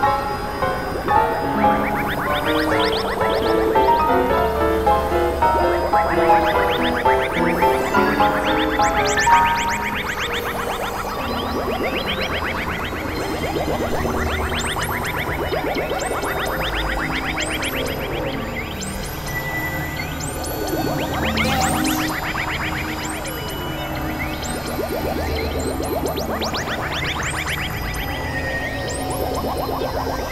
What? What?